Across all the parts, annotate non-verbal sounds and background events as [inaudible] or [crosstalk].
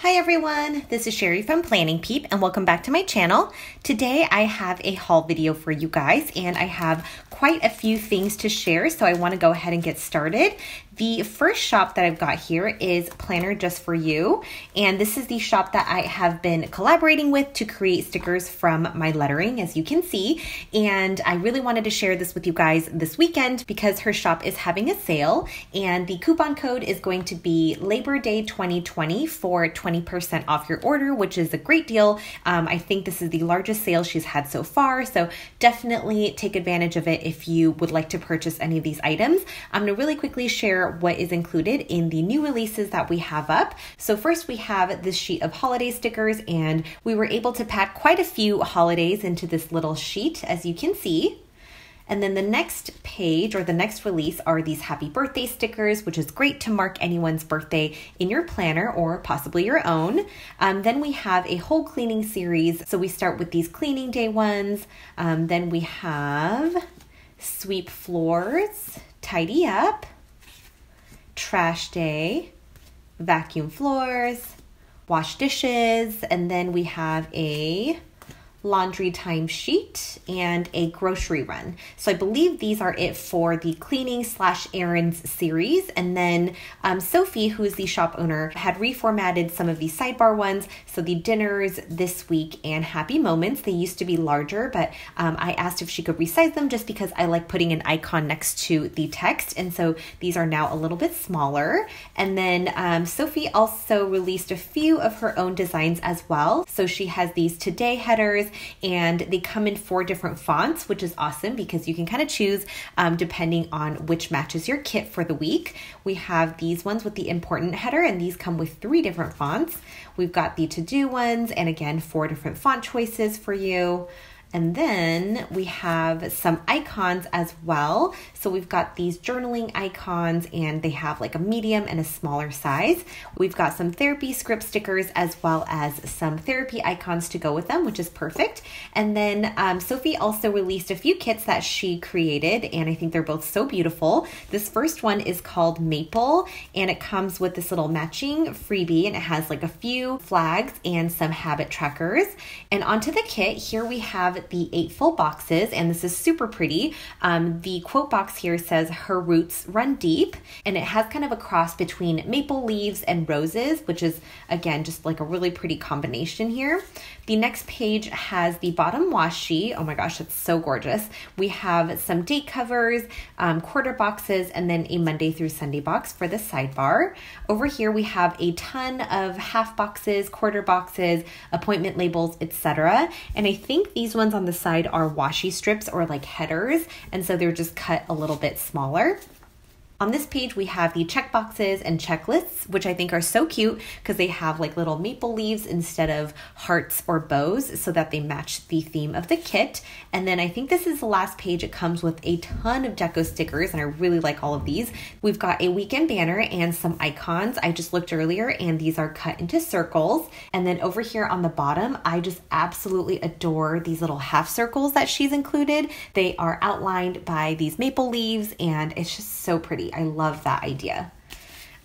Hi everyone, this is Sherry from Planning Peep and welcome back to my channel. Today I have a haul video for you guys and I have quite a few things to share so I want to go ahead and get started. The first shop that I've got here is Planner Just For You, and this is the shop that I have been collaborating with to create stickers from my lettering, as you can see. And I really wanted to share this with you guys this weekend because her shop is having a sale, and the coupon code is going to be Labor Day 2020 for 20% off your order, which is a great deal. Um, I think this is the largest sale she's had so far, so definitely take advantage of it if you would like to purchase any of these items. I'm going to really quickly share what is included in the new releases that we have up. So, first, we have this sheet of holiday stickers, and we were able to pack quite a few holidays into this little sheet, as you can see. And then the next page or the next release are these happy birthday stickers, which is great to mark anyone's birthday in your planner or possibly your own. Um, then we have a whole cleaning series. So we start with these cleaning day ones. Um, then we have sweep floors, tidy up, trash day, vacuum floors, wash dishes, and then we have a laundry time sheet, and a grocery run. So I believe these are it for the cleaning slash errands series. And then um, Sophie, who is the shop owner, had reformatted some of these sidebar ones. So the dinners this week and happy moments, they used to be larger, but um, I asked if she could resize them just because I like putting an icon next to the text. And so these are now a little bit smaller. And then um, Sophie also released a few of her own designs as well. So she has these today headers and they come in four different fonts, which is awesome because you can kind of choose um, depending on which matches your kit for the week. We have these ones with the important header, and these come with three different fonts. We've got the to do ones, and again, four different font choices for you. And then we have some icons as well. So we've got these journaling icons and they have like a medium and a smaller size. We've got some therapy script stickers as well as some therapy icons to go with them, which is perfect. And then um, Sophie also released a few kits that she created and I think they're both so beautiful. This first one is called Maple and it comes with this little matching freebie and it has like a few flags and some habit trackers. And onto the kit, here we have the eight full boxes, and this is super pretty. Um, the quote box here says, Her roots run deep, and it has kind of a cross between maple leaves and roses, which is again just like a really pretty combination here. The next page has the bottom washi. Oh my gosh, it's so gorgeous. We have some date covers, um, quarter boxes, and then a Monday through Sunday box for the sidebar. Over here, we have a ton of half boxes, quarter boxes, appointment labels, etc. And I think these ones on the side are washi strips or like headers, and so they're just cut a little bit smaller. On this page, we have the checkboxes and checklists, which I think are so cute because they have like little maple leaves instead of hearts or bows so that they match the theme of the kit. And then I think this is the last page. It comes with a ton of deco stickers, and I really like all of these. We've got a weekend banner and some icons. I just looked earlier, and these are cut into circles. And then over here on the bottom, I just absolutely adore these little half circles that she's included. They are outlined by these maple leaves, and it's just so pretty. I love that idea.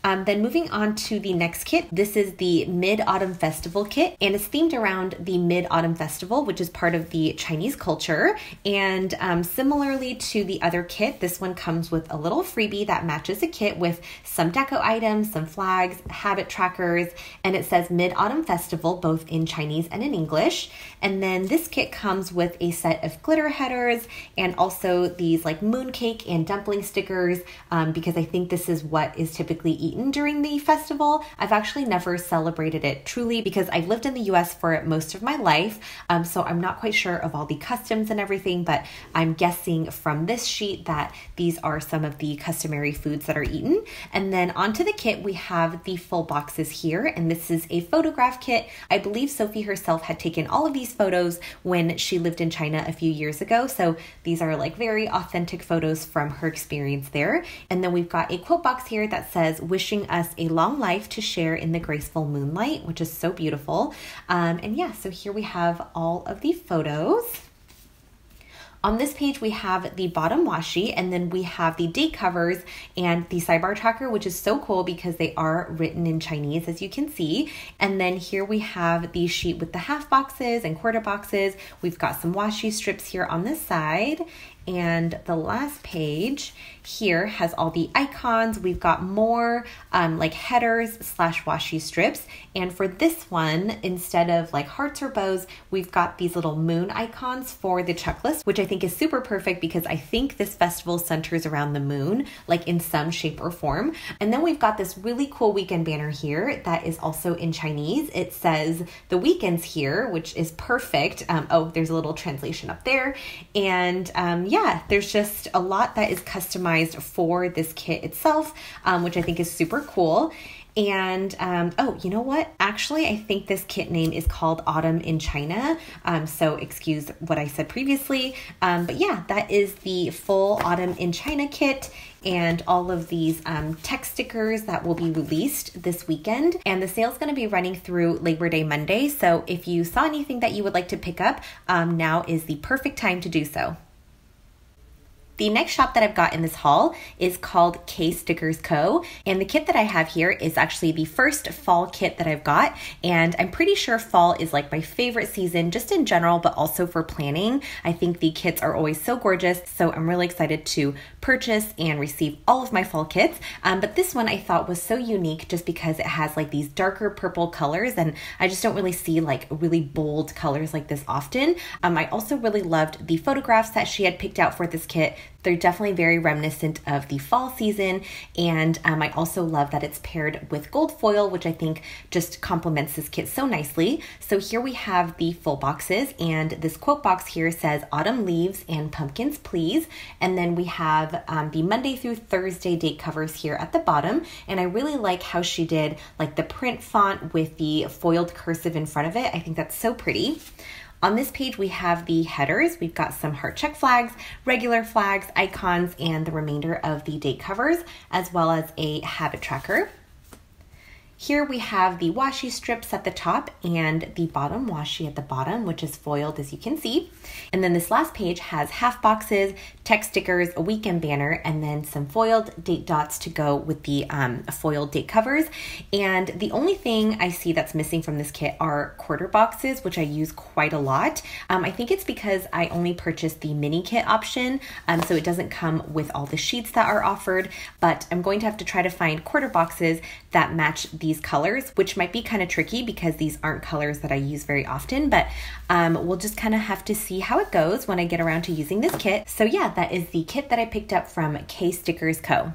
Um, then moving on to the next kit, this is the Mid Autumn Festival kit, and it's themed around the Mid Autumn Festival, which is part of the Chinese culture. And um, similarly to the other kit, this one comes with a little freebie that matches the kit with some deco items, some flags, habit trackers, and it says Mid Autumn Festival both in Chinese and in English. And then this kit comes with a set of glitter headers and also these like mooncake and dumpling stickers um, because I think this is what is typically eaten eaten during the festival. I've actually never celebrated it truly because I've lived in the US for most of my life. Um, so I'm not quite sure of all the customs and everything, but I'm guessing from this sheet that these are some of the customary foods that are eaten. And then onto the kit, we have the full boxes here. And this is a photograph kit. I believe Sophie herself had taken all of these photos when she lived in China a few years ago. So these are like very authentic photos from her experience there. And then we've got a quote box here that says, Wish wishing us a long life to share in the graceful moonlight, which is so beautiful. Um, and yeah, so here we have all of the photos. On this page, we have the bottom washi, and then we have the date covers and the sidebar tracker, which is so cool because they are written in Chinese, as you can see. And then here we have the sheet with the half boxes and quarter boxes. We've got some washi strips here on this side. And the last page here has all the icons. We've got more um, like headers slash washi strips. And for this one, instead of like hearts or bows, we've got these little moon icons for the checklist, which I think is super perfect because I think this festival centers around the moon, like in some shape or form. And then we've got this really cool weekend banner here that is also in Chinese. It says the weekends here, which is perfect. Um, oh, there's a little translation up there. And um, yeah, there's just a lot that is customized for this kit itself, um, which I think is super cool. And um, oh, you know what? Actually, I think this kit name is called Autumn in China. Um, so excuse what I said previously. Um, but yeah, that is the full Autumn in China kit and all of these um, text stickers that will be released this weekend. And the sale is going to be running through Labor Day Monday. So if you saw anything that you would like to pick up, um, now is the perfect time to do so. The next shop that I've got in this haul is called K Stickers Co. And the kit that I have here is actually the first fall kit that I've got. And I'm pretty sure fall is like my favorite season just in general, but also for planning. I think the kits are always so gorgeous. So I'm really excited to purchase and receive all of my fall kits. Um, but this one I thought was so unique just because it has like these darker purple colors. And I just don't really see like really bold colors like this often. Um, I also really loved the photographs that she had picked out for this kit. They're definitely very reminiscent of the fall season. And um, I also love that it's paired with gold foil, which I think just complements this kit so nicely. So here we have the full boxes, and this quote box here says autumn leaves and pumpkins, please. And then we have um, the Monday through Thursday date covers here at the bottom. And I really like how she did like the print font with the foiled cursive in front of it. I think that's so pretty. On this page, we have the headers. We've got some heart check flags, regular flags, icons, and the remainder of the date covers, as well as a habit tracker. Here we have the washi strips at the top and the bottom washi at the bottom, which is foiled as you can see. And then this last page has half boxes, text stickers, a weekend banner, and then some foiled date dots to go with the um, foiled date covers. And the only thing I see that's missing from this kit are quarter boxes, which I use quite a lot. Um, I think it's because I only purchased the mini kit option, um, so it doesn't come with all the sheets that are offered, but I'm going to have to try to find quarter boxes that match the these colors, which might be kind of tricky because these aren't colors that I use very often, but um, we'll just kind of have to see how it goes when I get around to using this kit. So yeah, that is the kit that I picked up from K Stickers Co.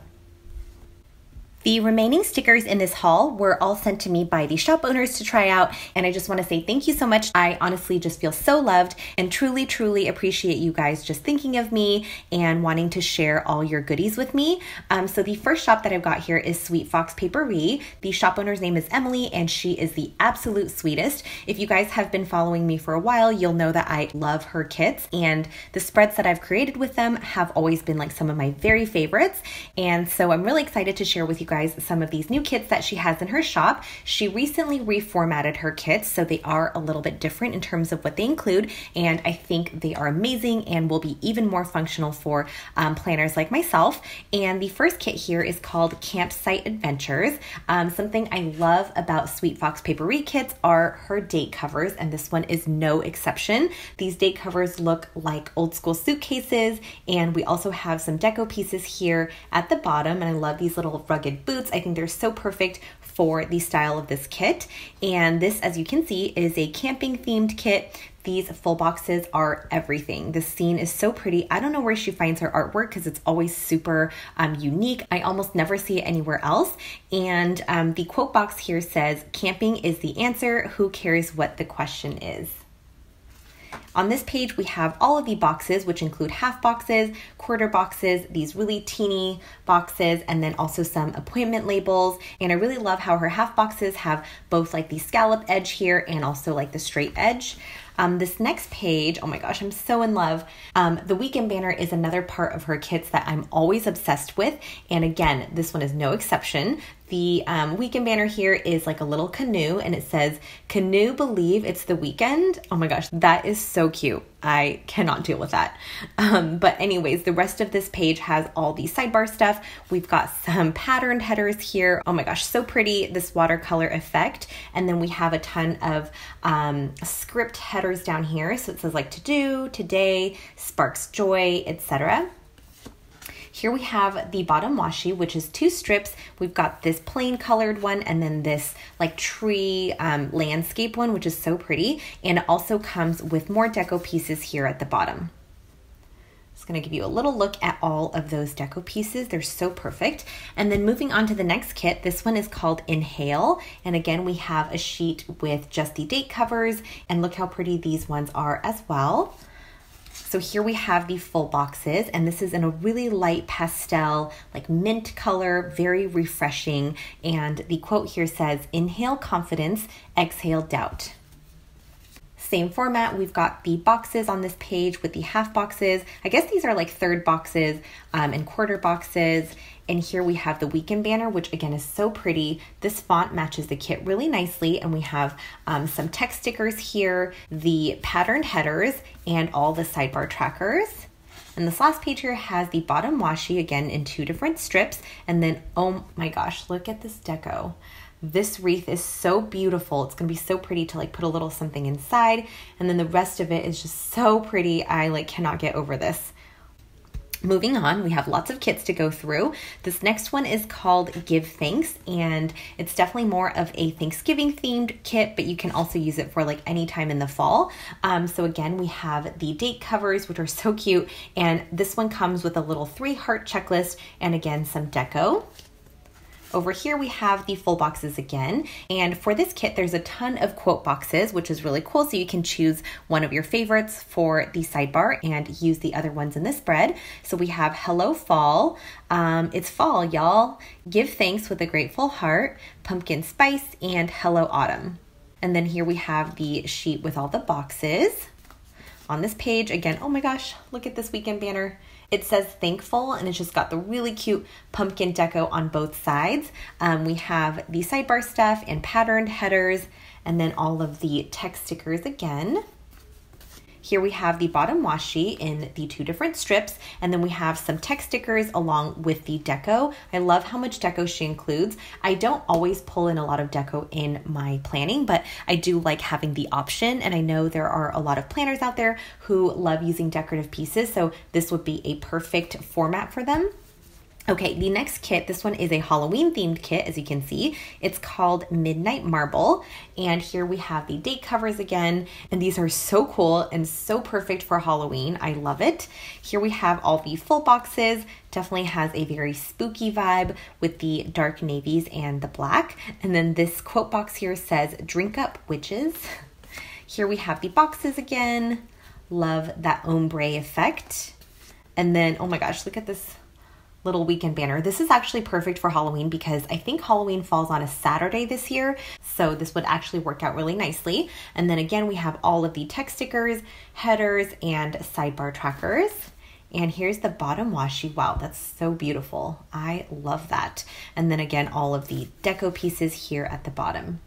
The remaining stickers in this haul were all sent to me by the shop owners to try out, and I just want to say thank you so much. I honestly just feel so loved and truly, truly appreciate you guys just thinking of me and wanting to share all your goodies with me. Um, so, the first shop that I've got here is Sweet Fox Paperie. The shop owner's name is Emily, and she is the absolute sweetest. If you guys have been following me for a while, you'll know that I love her kits, and the spreads that I've created with them have always been like some of my very favorites. And so, I'm really excited to share with you guys guys some of these new kits that she has in her shop. She recently reformatted her kits, so they are a little bit different in terms of what they include, and I think they are amazing and will be even more functional for um, planners like myself. And the first kit here is called Campsite Adventures. Um, something I love about Sweet Fox Paperie kits are her date covers, and this one is no exception. These date covers look like old school suitcases, and we also have some deco pieces here at the bottom, and I love these little rugged boots. I think they're so perfect for the style of this kit. And this, as you can see, is a camping themed kit. These full boxes are everything. The scene is so pretty. I don't know where she finds her artwork because it's always super um, unique. I almost never see it anywhere else. And um, the quote box here says, Camping is the answer. Who cares what the question is? On this page, we have all of the boxes, which include half boxes, quarter boxes, these really teeny boxes, and then also some appointment labels. And I really love how her half boxes have both like the scallop edge here and also like the straight edge. Um, this next page, oh my gosh, I'm so in love. Um, the weekend banner is another part of her kits that I'm always obsessed with. And again, this one is no exception. The um, weekend banner here is like a little canoe and it says, Canoe believe it's the weekend. Oh my gosh, that is so cute. I cannot deal with that. Um, but, anyways, the rest of this page has all the sidebar stuff. We've got some patterned headers here. Oh my gosh, so pretty, this watercolor effect. And then we have a ton of um, script headers down here. So it says like to do, today, sparks joy, etc. Here we have the bottom washi, which is two strips. We've got this plain colored one and then this like tree um, landscape one, which is so pretty. And it also comes with more deco pieces here at the bottom. Just gonna give you a little look at all of those deco pieces. They're so perfect. And then moving on to the next kit, this one is called Inhale. And again, we have a sheet with just the date covers and look how pretty these ones are as well. So here we have the full boxes, and this is in a really light pastel, like mint color, very refreshing. And the quote here says, Inhale confidence, exhale doubt. Same format, we've got the boxes on this page with the half boxes. I guess these are like third boxes um, and quarter boxes. And here we have the weekend banner, which again is so pretty. This font matches the kit really nicely. And we have um, some text stickers here, the patterned headers, and all the sidebar trackers. And this last page here has the bottom washi again in two different strips. And then, oh my gosh, look at this deco. This wreath is so beautiful. It's going to be so pretty to like put a little something inside. And then the rest of it is just so pretty. I like cannot get over this. Moving on, we have lots of kits to go through. This next one is called Give Thanks, and it's definitely more of a Thanksgiving themed kit, but you can also use it for like any time in the fall. Um, so, again, we have the date covers, which are so cute, and this one comes with a little three heart checklist and again, some deco. Over here we have the full boxes again. And for this kit, there's a ton of quote boxes, which is really cool. So you can choose one of your favorites for the sidebar and use the other ones in the spread. So we have Hello Fall. Um, it's fall, y'all. Give thanks with a grateful heart, pumpkin spice, and Hello Autumn. And then here we have the sheet with all the boxes. On this page, again, oh my gosh, look at this weekend banner. It says thankful and it's just got the really cute pumpkin deco on both sides. Um, we have the sidebar stuff and patterned headers and then all of the text stickers again. Here we have the bottom washi in the two different strips, and then we have some text stickers along with the deco. I love how much deco she includes. I don't always pull in a lot of deco in my planning, but I do like having the option, and I know there are a lot of planners out there who love using decorative pieces, so this would be a perfect format for them. Okay, the next kit, this one is a Halloween themed kit, as you can see. It's called Midnight Marble. And here we have the date covers again. And these are so cool and so perfect for Halloween. I love it. Here we have all the full boxes. Definitely has a very spooky vibe with the dark navies and the black. And then this quote box here says, Drink up, witches. [laughs] Here we have the boxes again. Love that ombre effect. And then, oh my gosh, look at this little weekend banner. This is actually perfect for Halloween because I think Halloween falls on a Saturday this year. So this would actually work out really nicely. And then again, we have all of the text stickers, headers, and sidebar trackers. And here's the bottom washi. Wow, that's so beautiful. I love that. And then again, all of the deco pieces here at the bottom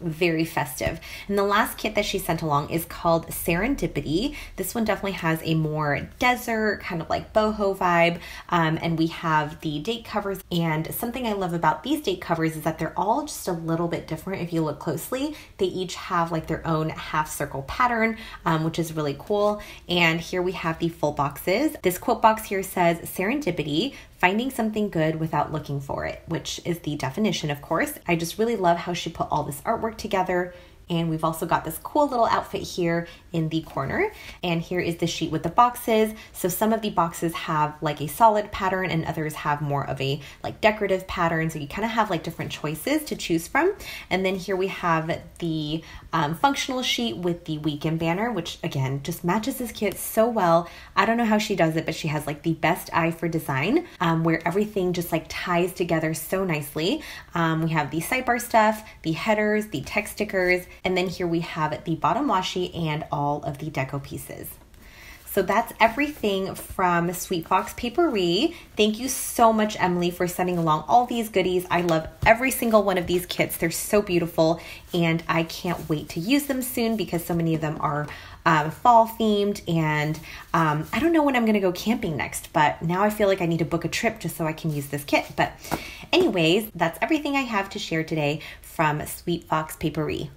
very festive. And the last kit that she sent along is called Serendipity. This one definitely has a more desert, kind of like boho vibe. Um, and we have the date covers. And something I love about these date covers is that they're all just a little bit different if you look closely. They each have like their own half circle pattern, um, which is really cool. And here we have the full boxes. This quote box here says Serendipity, finding something good without looking for it, which is the definition, of course. I just really love how she put all this artwork together and we've also got this cool little outfit here in the corner. And here is the sheet with the boxes. So some of the boxes have like a solid pattern and others have more of a like decorative pattern. So you kind of have like different choices to choose from. And then here we have the um, functional sheet with the weekend banner, which again, just matches this kit so well. I don't know how she does it, but she has like the best eye for design um, where everything just like ties together so nicely. Um, we have the sidebar stuff, the headers, the text stickers, And then here we have the bottom washi and all of the deco pieces. So that's everything from Sweet Fox Paperie. Thank you so much, Emily, for sending along all these goodies. I love every single one of these kits. They're so beautiful, and I can't wait to use them soon because so many of them are um, fall themed. And um, I don't know when I'm going to go camping next, but now I feel like I need to book a trip just so I can use this kit. But, anyways, that's everything I have to share today from Sweet Fox Paperie.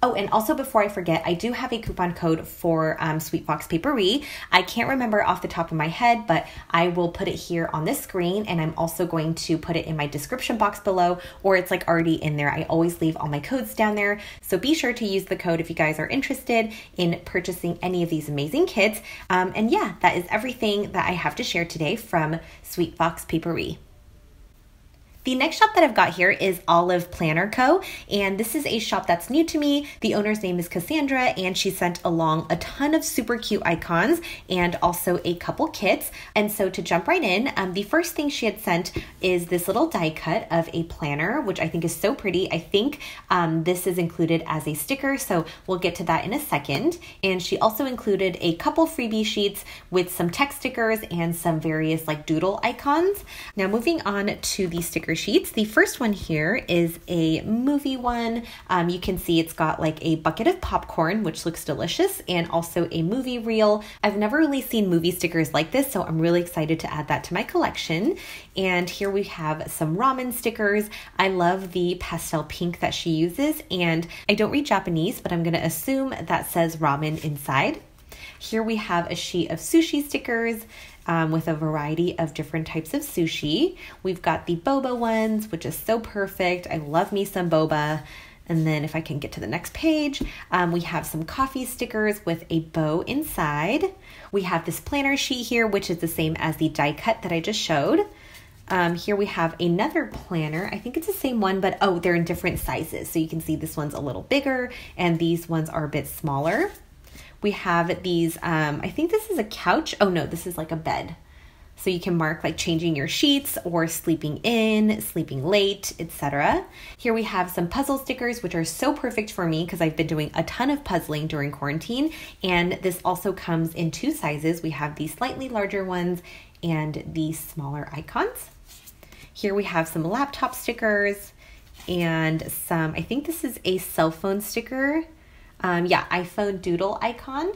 Oh, and also before I forget, I do have a coupon code for um, Sweet Fox Paperie. I can't remember off the top of my head, but I will put it here on this screen, and I'm also going to put it in my description box below, or it's like already in there. I always leave all my codes down there, so be sure to use the code if you guys are interested in purchasing any of these amazing kits. Um, and yeah, that is everything that I have to share today from Sweet Fox Paperie. The next shop that I've got here is Olive Planner Co. And this is a shop that's new to me. The owner's name is Cassandra, and she sent along a ton of super cute icons and also a couple kits. And so to jump right in, um, the first thing she had sent is this little die cut of a planner, which I think is so pretty. I think um, this is included as a sticker, so we'll get to that in a second. And she also included a couple freebie sheets with some text stickers and some various like doodle icons. Now moving on to the sticker sheets. The first one here is a movie one. Um, you can see it's got like a bucket of popcorn, which looks delicious, and also a movie reel. I've never really seen movie stickers like this, so I'm really excited to add that to my collection. And here we have some ramen stickers. I love the pastel pink that she uses, and I don't read Japanese, but I'm going to assume that says ramen inside. Here we have a sheet of sushi stickers um, with a variety of different types of sushi. We've got the boba ones, which is so perfect. I love me some boba. And then if I can get to the next page, um, we have some coffee stickers with a bow inside. We have this planner sheet here, which is the same as the die cut that I just showed. Um, here we have another planner. I think it's the same one, but oh, they're in different sizes. So you can see this one's a little bigger and these ones are a bit smaller. We have these, um, I think this is a couch. Oh no, this is like a bed. So you can mark like changing your sheets or sleeping in, sleeping late, etc. Here we have some puzzle stickers, which are so perfect for me because I've been doing a ton of puzzling during quarantine. And this also comes in two sizes. We have the slightly larger ones and the smaller icons. Here we have some laptop stickers and some, I think this is a cell phone sticker um, yeah, iPhone doodle icon.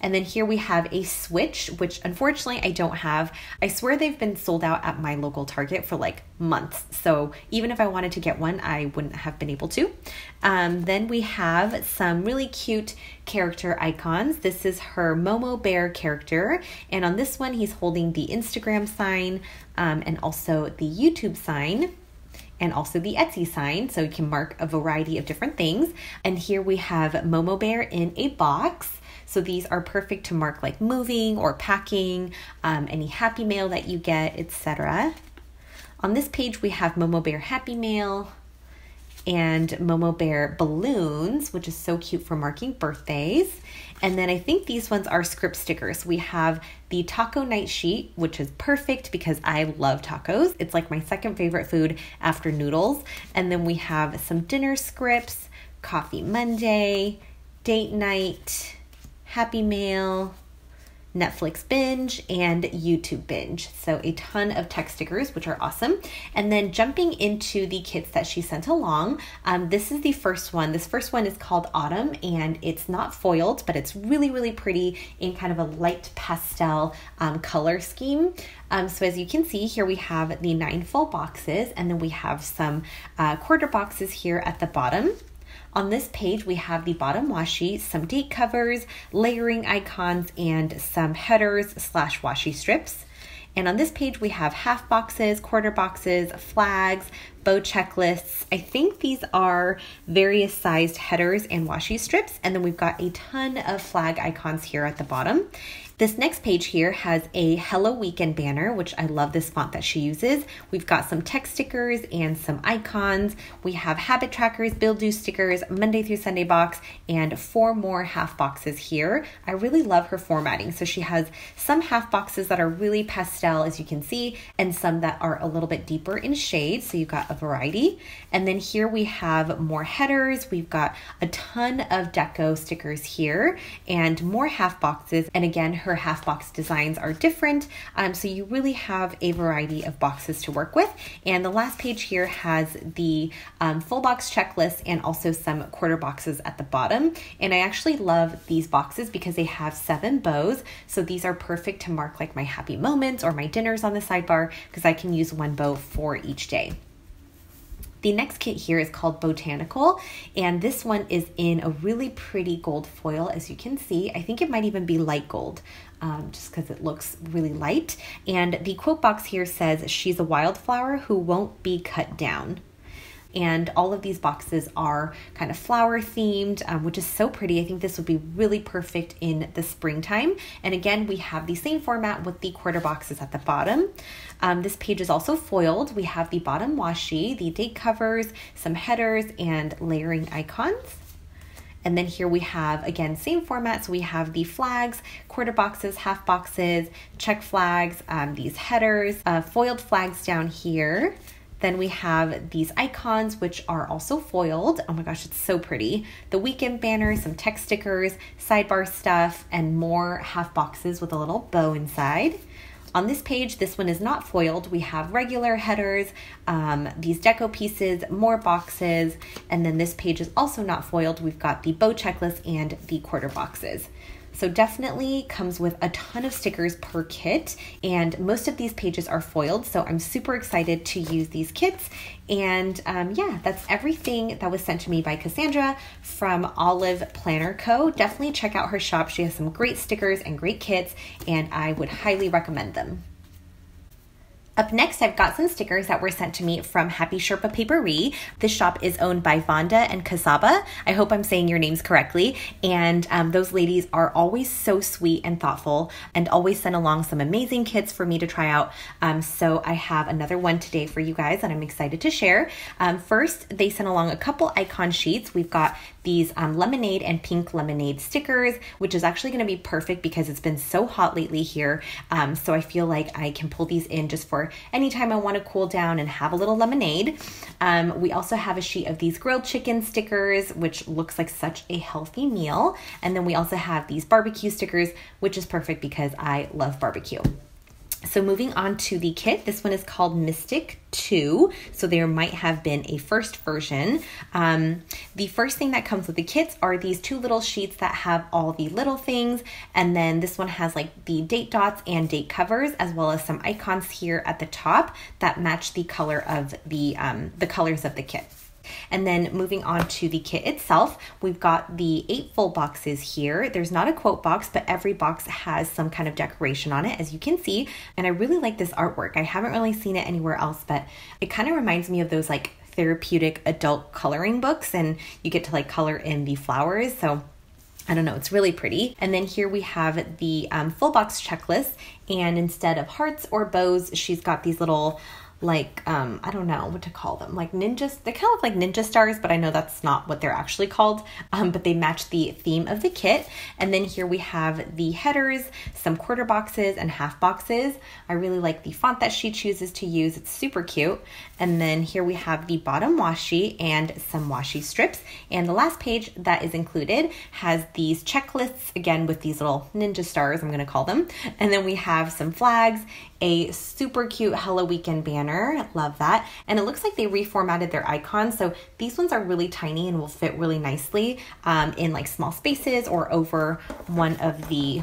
And then here we have a switch, which unfortunately I don't have. I swear they've been sold out at my local Target for like months. So even if I wanted to get one, I wouldn't have been able to. Um, then we have some really cute character icons. This is her Momo Bear character. And on this one, he's holding the Instagram sign um, and also the YouTube sign and also the Etsy sign. So you can mark a variety of different things. And here we have Momo Bear in a box. So these are perfect to mark like moving or packing, um, any happy mail that you get, etc. On this page, we have Momo Bear Happy Mail and Momo Bear balloons, which is so cute for marking birthdays. And then I think these ones are script stickers. We have the taco night sheet, which is perfect because I love tacos. It's like my second favorite food after noodles. And then we have some dinner scripts, coffee Monday, date night, happy mail, Netflix binge, and YouTube binge. So, a ton of text stickers, which are awesome. And then jumping into the kits that she sent along, um, this is the first one. This first one is called Autumn, and it's not foiled, but it's really, really pretty in kind of a light pastel um, color scheme. Um, so, as you can see, here we have the nine full boxes, and then we have some uh, quarter boxes here at the bottom. On this page, we have the bottom washi, some date covers, layering icons, and some headers slash washi strips. And on this page, we have half boxes, quarter boxes, flags, bow checklists. I think these are various sized headers and washi strips. And then we've got a ton of flag icons here at the bottom. This next page here has a Hello Weekend banner, which I love this font that she uses. We've got some text stickers and some icons. We have habit trackers, bill due stickers, Monday through Sunday box, and four more half boxes here. I really love her formatting. So she has some half boxes that are really pastel, as you can see, and some that are a little bit deeper in shade. So you've got a variety. And then here we have more headers. We've got a ton of deco stickers here and more half boxes. And again, her half box designs are different. Um, so you really have a variety of boxes to work with. And the last page here has the um, full box checklist and also some quarter boxes at the bottom. And I actually love these boxes because they have seven bows. So these are perfect to mark like my happy moments or my dinners on the sidebar because I can use one bow for each day. The next kit here is called Botanical, and this one is in a really pretty gold foil, as you can see. I think it might even be light gold, um, just because it looks really light. And the quote box here says, She's a wildflower who won't be cut down. And all of these boxes are kind of flower themed, um, which is so pretty. I think this would be really perfect in the springtime. And again, we have the same format with the quarter boxes at the bottom. Um, this page is also foiled. We have the bottom washi, the date covers, some headers, and layering icons. And then here we have, again, same format. So we have the flags, quarter boxes, half boxes, check flags, um, these headers, uh, foiled flags down here. Then we have these icons, which are also foiled. Oh my gosh, it's so pretty. The weekend banner, some text stickers, sidebar stuff, and more half boxes with a little bow inside. On this page, this one is not foiled. We have regular headers, um, these deco pieces, more boxes, and then this page is also not foiled. We've got the bow checklist and the quarter boxes. So definitely comes with a ton of stickers per kit and most of these pages are foiled. So I'm super excited to use these kits. And um, yeah, that's everything that was sent to me by Cassandra from Olive Planner Co. Definitely check out her shop. She has some great stickers and great kits and I would highly recommend them. Up next, I've got some stickers that were sent to me from Happy Sherpa Paperie. This shop is owned by Vonda and Kasaba. I hope I'm saying your names correctly. And um, those ladies are always so sweet and thoughtful and always send along some amazing kits for me to try out. Um, so I have another one today for you guys that I'm excited to share. Um, first, they sent along a couple icon sheets. We've got these um, lemonade and pink lemonade stickers, which is actually going to be perfect because it's been so hot lately here. Um, so I feel like I can pull these in just for anytime I want to cool down and have a little lemonade. Um, we also have a sheet of these grilled chicken stickers, which looks like such a healthy meal. And then we also have these barbecue stickers, which is perfect because I love barbecue. So moving on to the kit, this one is called Mystic 2. So there might have been a first version. Um, the first thing that comes with the kits are these two little sheets that have all the little things. And then this one has like the date dots and date covers, as well as some icons here at the top that match the color of the, um, the colors of the kit. And then moving on to the kit itself, we've got the eight full boxes here. There's not a quote box, but every box has some kind of decoration on it, as you can see. And I really like this artwork. I haven't really seen it anywhere else, but it kind of reminds me of those like therapeutic adult coloring books, and you get to like color in the flowers. So I don't know, it's really pretty. And then here we have the um, full box checklist. And instead of hearts or bows, she's got these little like um I don't know what to call them like ninjas they kind of look like ninja stars but I know that's not what they're actually called. Um but they match the theme of the kit. And then here we have the headers some quarter boxes and half boxes. I really like the font that she chooses to use. It's super cute. And then here we have the bottom washi and some washi strips. And the last page that is included has these checklists again with these little ninja stars I'm going to call them. And then we have some flags a super cute Hello Weekend banner. Love that. And it looks like they reformatted their icon. So these ones are really tiny and will fit really nicely um, in like small spaces or over one of the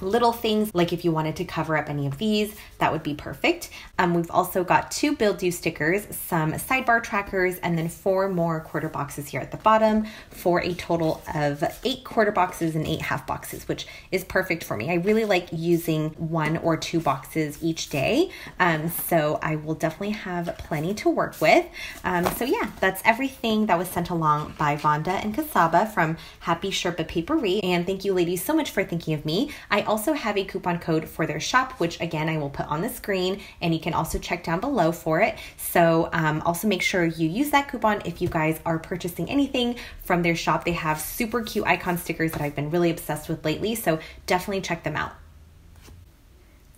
little things like if you wanted to cover up any of these that would be perfect. Um, we've also got two bill due stickers some sidebar trackers and then four more quarter boxes here at the bottom for a total of eight quarter boxes and eight half boxes which is perfect for me. I really like using one or two boxes each day. Um, so i will definitely have plenty to work with. Um, so yeah that's everything that was sent along by vonda and kasaba from happy sherpa paperie and thank you ladies so much for thinking of me. I also have a coupon code for their shop, which again, I will put on the screen and you can also check down below for it. So um, also make sure you use that coupon if you guys are purchasing anything from their shop. They have super cute icon stickers that I've been really obsessed with lately. So definitely check them out.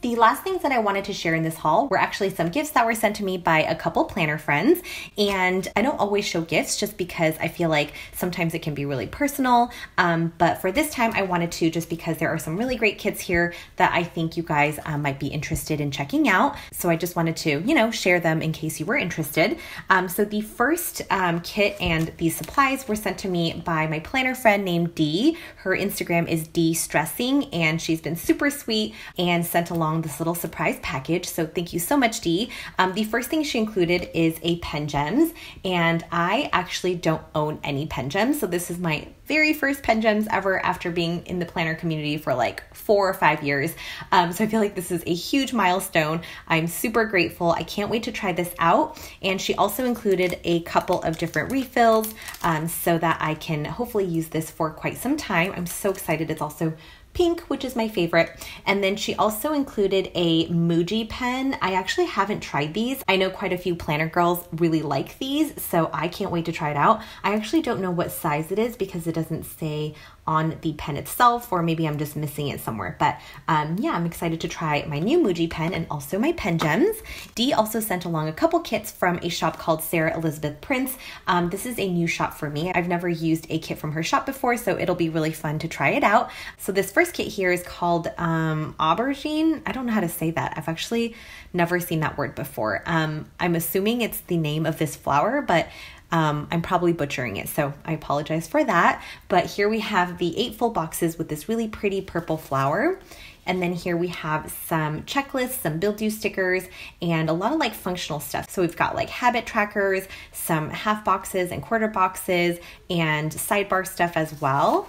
The last things that I wanted to share in this haul were actually some gifts that were sent to me by a couple planner friends. And I don't always show gifts just because I feel like sometimes it can be really personal. Um, but for this time, I wanted to just because there are some really great kits here that I think you guys um, might be interested in checking out. So I just wanted to, you know, share them in case you were interested. Um, so the first um, kit and these supplies were sent to me by my planner friend named Dee. Her Instagram is D Stressing, and she's been super sweet and sent along along this little surprise package. So thank you so much, Dee. Um, the first thing she included is a pen gems, and I actually don't own any pen gems. So this is my very first pen gems ever after being in the planner community for like four or five years. Um, so I feel like this is a huge milestone. I'm super grateful. I can't wait to try this out. And she also included a couple of different refills um, so that I can hopefully use this for quite some time. I'm so excited. It's also pink, which is my favorite. And then she also included a Muji pen. I actually haven't tried these. I know quite a few planner girls really like these, so I can't wait to try it out. I actually don't know what size it is because it doesn't say on the pen itself, or maybe I'm just missing it somewhere. But um, yeah, I'm excited to try my new Muji pen and also my pen gems. Dee also sent along a couple kits from a shop called Sarah Elizabeth Prince. Um, this is a new shop for me. I've never used a kit from her shop before, so it'll be really fun to try it out. So this first kit here is called um, aubergine. I don't know how to say that. I've actually never seen that word before. Um, I'm assuming it's the name of this flower, but um, I'm probably butchering it, so I apologize for that. But here we have the eight full boxes with this really pretty purple flower. And then here we have some checklists, some build you stickers, and a lot of like functional stuff. So we've got like habit trackers, some half boxes and quarter boxes, and sidebar stuff as well.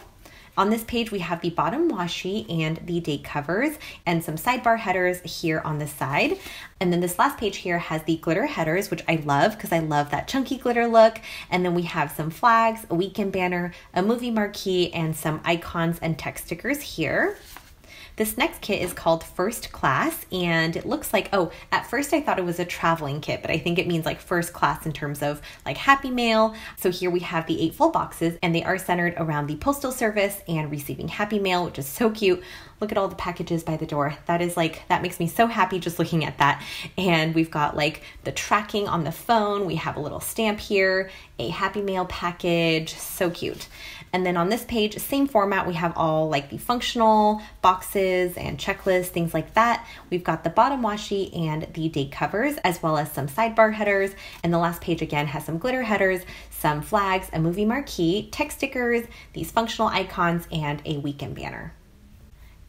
On this page, we have the bottom washi and the date covers and some sidebar headers here on the side. And then this last page here has the glitter headers, which I love because I love that chunky glitter look. And then we have some flags, a weekend banner, a movie marquee, and some icons and text stickers here. This next kit is called First Class, and it looks like, oh, at first I thought it was a traveling kit, but I think it means like first class in terms of like Happy Mail. So here we have the eight full boxes, and they are centered around the Postal Service and receiving Happy Mail, which is so cute. Look at all the packages by the door. That is like, that makes me so happy just looking at that. And we've got like the tracking on the phone. We have a little stamp here, a Happy Mail package. So cute. And then on this page, same format, we have all like the functional boxes and checklists, things like that. We've got the bottom washi and the date covers, as well as some sidebar headers. And the last page again has some glitter headers, some flags, a movie marquee, text stickers, these functional icons, and a weekend banner.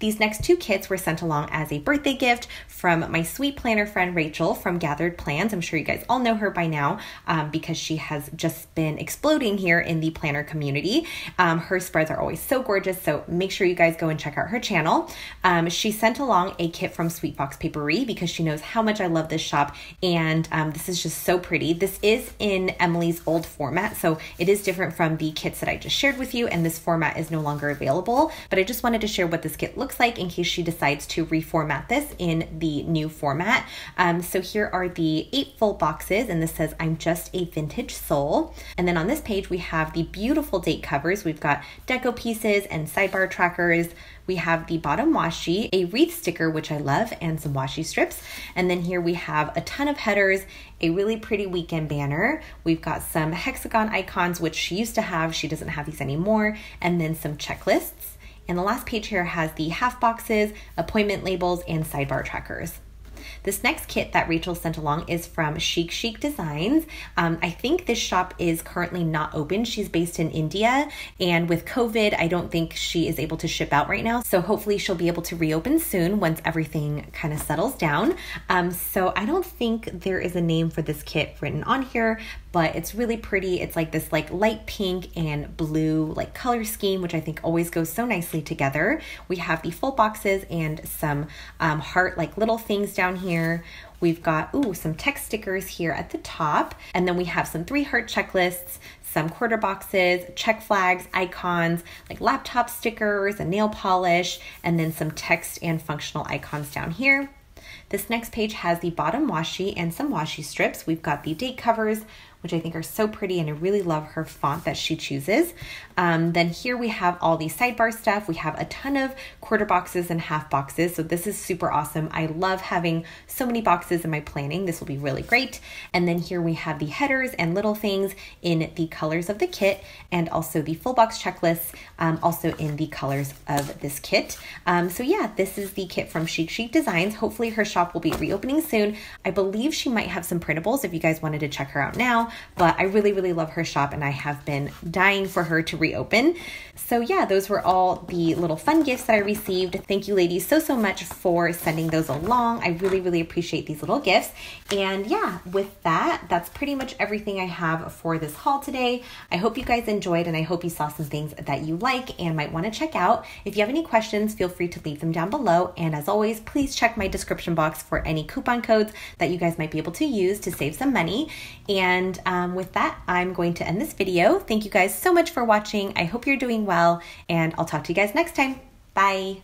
These next two kits were sent along as a birthday gift from my sweet planner friend Rachel from Gathered Plans. I'm sure you guys all know her by now um, because she has just been exploding here in the planner community. Um, her spreads are always so gorgeous, so make sure you guys go and check out her channel. Um, she sent along a kit from Sweet Fox Paperie because she knows how much I love this shop, and um, this is just so pretty. This is in Emily's old format, so it is different from the kits that I just shared with you, and this format is no longer available. But I just wanted to share what this kit looks looks like in case she decides to reformat this in the new format. Um, so here are the eight full boxes, and this says, I'm just a vintage soul. And then on this page, we have the beautiful date covers. We've got deco pieces and sidebar trackers. We have the bottom washi, a wreath sticker, which I love, and some washi strips. And then here we have a ton of headers, a really pretty weekend banner. We've got some hexagon icons, which she used to have. She doesn't have these anymore. And then some checklists. And the last page here has the half boxes, appointment labels, and sidebar trackers. This next kit that Rachel sent along is from Chic Chic Designs. Um, I think this shop is currently not open. She's based in India, and with COVID, I don't think she is able to ship out right now. So hopefully, she'll be able to reopen soon once everything kind of settles down. Um, so I don't think there is a name for this kit written on here, but it's really pretty. It's like this like light pink and blue like color scheme, which I think always goes so nicely together. We have the full boxes and some um, heart like little things down here. We've got, ooh, some text stickers here at the top. And then we have some three heart checklists, some quarter boxes, check flags, icons, like laptop stickers, a nail polish, and then some text and functional icons down here. This next page has the bottom washi and some washi strips. We've got the date covers, which I think are so pretty, and I really love her font that she chooses. Um, then here we have all the sidebar stuff. We have a ton of quarter boxes and half boxes, so this is super awesome. I love having so many boxes in my planning. This will be really great. And then here we have the headers and little things in the colors of the kit, and also the full box checklists, um, also in the colors of this kit. Um, so yeah, this is the kit from Chic Chic Designs. Hopefully her shop will be reopening soon. I believe she might have some printables if you guys wanted to check her out but I really, really love her shop and I have been dying for her to reopen. So, yeah, those were all the little fun gifts that I received. Thank you, ladies, so, so much for sending those along. I really, really appreciate these little gifts. And yeah, with that, that's pretty much everything I have for this haul today. I hope you guys enjoyed and I hope you saw some things that you like and might want to check out. If you have any questions, feel free to leave them down below. And as always, please check my description box for any coupon codes that you guys might be able to use to save some money. And um, with that, I'm going to end this video. Thank you guys so much for watching. I hope you're doing well, and I'll talk to you guys next time. Bye.